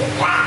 Wow.